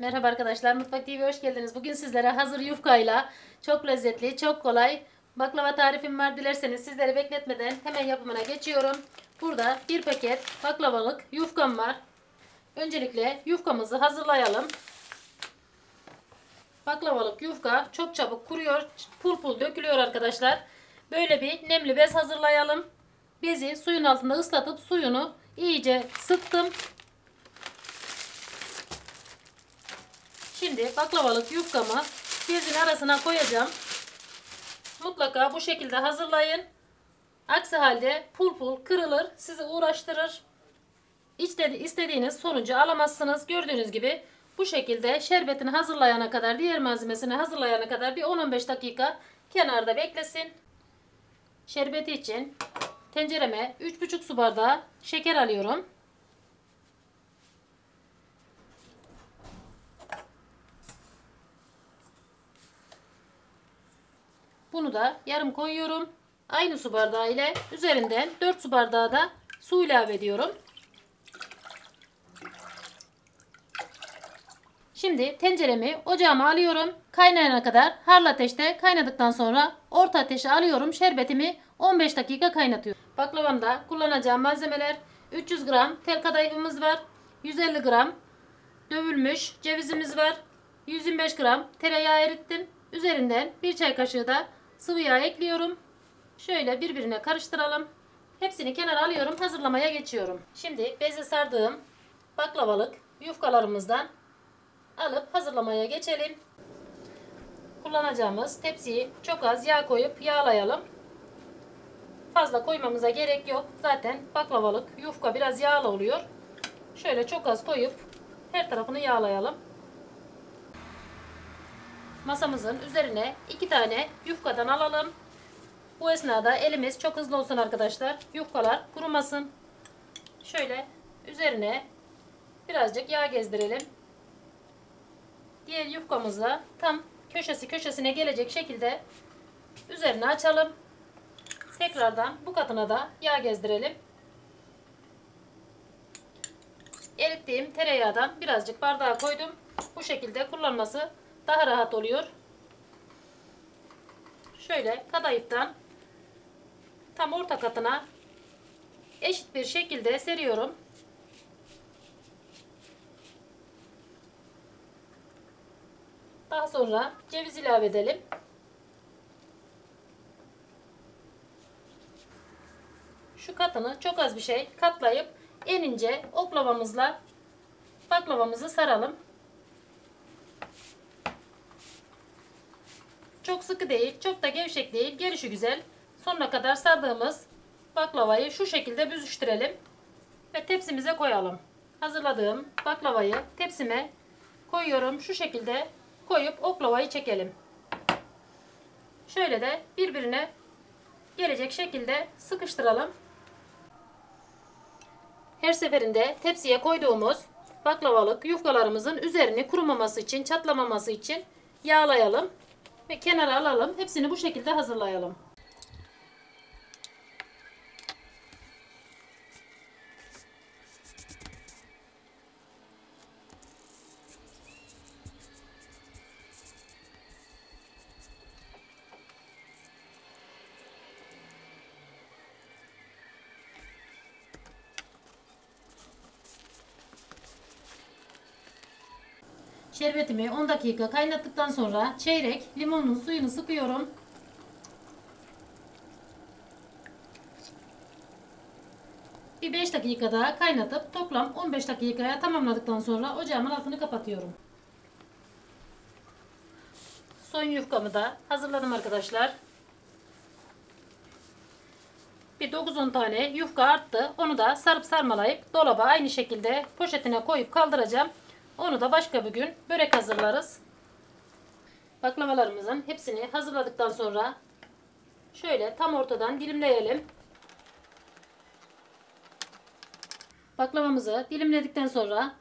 Merhaba arkadaşlar, Mutfak TV'ye hoş geldiniz. Bugün sizlere hazır yufkayla çok lezzetli, çok kolay baklava tarifim var. Dilerseniz sizleri bekletmeden hemen yapımına geçiyorum. Burada bir paket baklavalık yufkam var. Öncelikle yufkamızı hazırlayalım. Baklavalık yufka çok çabuk kuruyor, pul pul dökülüyor arkadaşlar. Böyle bir nemli bez hazırlayalım. Bezi suyun altında ıslatıp suyunu iyice sıktım. Şimdi baklavalık yufkamı bezin arasına koyacağım. Mutlaka bu şekilde hazırlayın. Aksi halde pul pul kırılır, sizi uğraştırır. İstedi, istediğiniz sonucu alamazsınız. Gördüğünüz gibi bu şekilde şerbetini hazırlayana kadar, diğer malzemesini hazırlayana kadar bir 10-15 dakika kenarda beklesin. Şerbeti için tencereme 3,5 su bardağı şeker alıyorum. Bunu da yarım koyuyorum. Aynı su bardağı ile üzerinden 4 su bardağı da su ilave ediyorum. Şimdi tenceremi ocağıma alıyorum. Kaynayana kadar harlı ateşte kaynadıktan sonra orta ateşe alıyorum. Şerbetimi 15 dakika kaynatıyorum. Baklavamda kullanacağım malzemeler 300 gram tel kadayıfımız var. 150 gram dövülmüş cevizimiz var. 125 gram tereyağı erittim. Üzerinden bir çay kaşığı da sıvı yağ ekliyorum. Şöyle birbirine karıştıralım. Hepsini kenara alıyorum. Hazırlamaya geçiyorum. Şimdi beze sardığım baklavalık yufkalarımızdan alıp hazırlamaya geçelim. Kullanacağımız tepsiyi çok az yağ koyup yağlayalım. Fazla koymamıza gerek yok. Zaten baklavalık yufka biraz yağlı oluyor. Şöyle çok az koyup her tarafını yağlayalım. Masamızın üzerine iki tane yufkadan alalım. Bu esnada elimiz çok hızlı olsun arkadaşlar. Yufkalar kurumasın. Şöyle üzerine birazcık yağ gezdirelim. Diğer yufkamızla tam köşesi köşesine gelecek şekilde üzerine açalım. Tekrardan bu katına da yağ gezdirelim. Erittiğim tereyağdan birazcık bardağa koydum. Bu şekilde kullanması daha rahat oluyor. Şöyle kadayıftan tam orta katına eşit bir şekilde seriyorum. Daha sonra ceviz ilave edelim. Şu katını çok az bir şey katlayıp en ince oklavamızla baklavamızı saralım. Çok sıkı değil, çok da gevşek değil. Gelişi güzel. Sonuna kadar sardığımız baklavayı şu şekilde büzüştürelim. Ve tepsimize koyalım. Hazırladığım baklavayı tepsime koyuyorum. Şu şekilde koyup oklavayı çekelim. Şöyle de birbirine gelecek şekilde sıkıştıralım. Her seferinde tepsiye koyduğumuz baklavalık yufkalarımızın üzerini kurumaması için, çatlamaması için yağlayalım ve kenara alalım. Hepsini bu şekilde hazırlayalım. Şerbetimi 10 dakika kaynattıktan sonra çeyrek limonun suyunu sıkıyorum. Bir 5 dakika daha kaynatıp toplam 15 dakikaya tamamladıktan sonra ocağımın altını kapatıyorum. Son yufkamı da hazırladım arkadaşlar. Bir 9-10 tane yufka arttı. Onu da sarıp sarmalayıp dolaba aynı şekilde poşetine koyup kaldıracağım. Onu da başka bir gün börek hazırlarız. Baklavalarımızın hepsini hazırladıktan sonra şöyle tam ortadan dilimleyelim. Baklavamızı dilimledikten sonra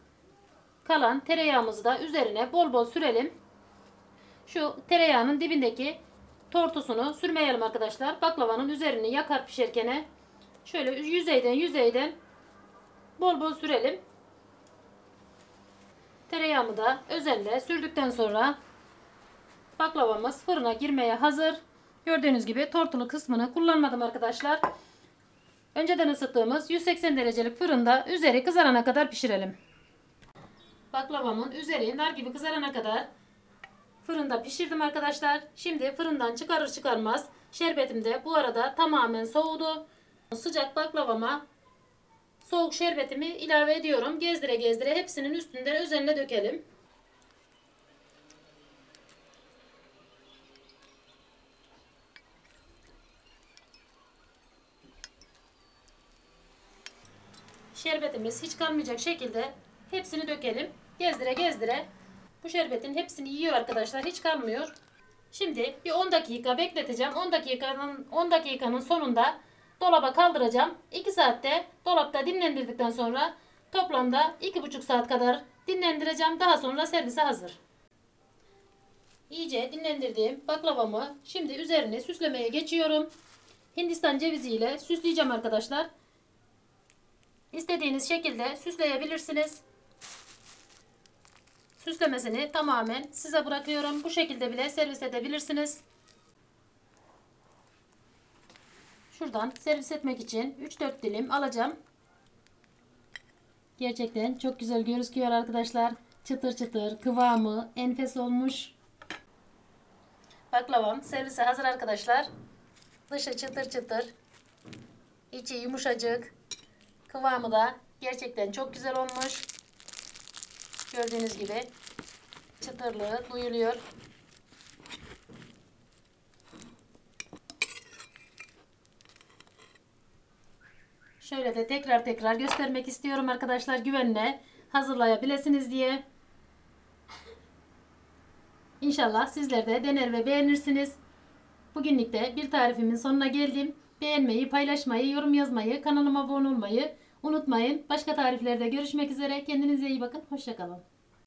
kalan tereyağımızı da üzerine bol bol sürelim. Şu tereyağının dibindeki tortusunu sürmeyelim arkadaşlar. Baklavanın üzerini yakar pişerken şöyle yüzeyden yüzeyden bol bol sürelim. Tereyağımı da özenle sürdükten sonra baklavamız fırına girmeye hazır. Gördüğünüz gibi tortulu kısmını kullanmadım arkadaşlar. Önceden ısıttığımız 180 derecelik fırında üzeri kızarana kadar pişirelim. Baklavamın üzeri nar gibi kızarana kadar fırında pişirdim arkadaşlar. Şimdi fırından çıkarır çıkarmaz şerbetim de bu arada tamamen soğudu. Sıcak baklavama soğuk şerbetimi ilave ediyorum. Gezdire gezdire hepsinin üstünden özenle dökelim. Şerbetimiz hiç kalmayacak şekilde hepsini dökelim. Gezdire gezdire bu şerbetin hepsini yiyor arkadaşlar. Hiç kalmıyor. Şimdi bir 10 dakika bekleteceğim. 10 dakikanın 10 dakikanın sonunda dolaba kaldıracağım. 2 saatte dolapta dinlendirdikten sonra toplamda 2,5 saat kadar dinlendireceğim. Daha sonra servise hazır. İyice dinlendirdiğim baklavamı şimdi üzerine süslemeye geçiyorum. Hindistan cevizi ile süsleyeceğim arkadaşlar. İstediğiniz şekilde süsleyebilirsiniz. Süslemesini tamamen size bırakıyorum. Bu şekilde bile servis edebilirsiniz. Şuradan servis etmek için 3-4 dilim alacağım. Gerçekten çok güzel gözüküyor arkadaşlar. Çıtır çıtır kıvamı enfes olmuş. Baklavam servise hazır arkadaşlar. Dışı çıtır çıtır. içi yumuşacık. Kıvamı da gerçekten çok güzel olmuş. Gördüğünüz gibi çıtırlığı duyuluyor. Şöyle de tekrar tekrar göstermek istiyorum arkadaşlar güvenle hazırlayabilirsiniz diye. İnşallah sizler de dener ve beğenirsiniz. Bugünlük de bir tarifimin sonuna geldim. Beğenmeyi, paylaşmayı, yorum yazmayı, kanalıma abone olmayı unutmayın. Başka tariflerde görüşmek üzere. Kendinize iyi bakın. Hoşçakalın.